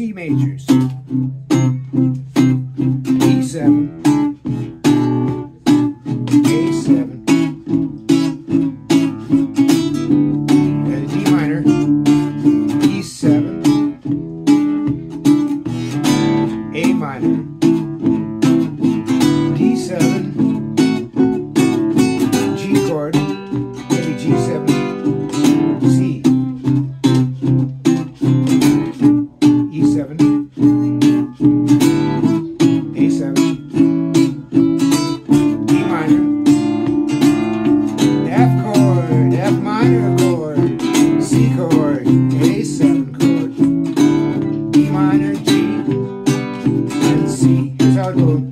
C majors. E7, A7, and D minor, E7, A minor, Chicago.